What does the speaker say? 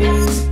happy.